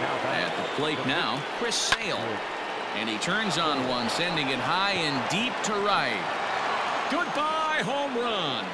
At the plate now, Chris Sale. And he turns on one, sending it high and deep to right. Goodbye home run.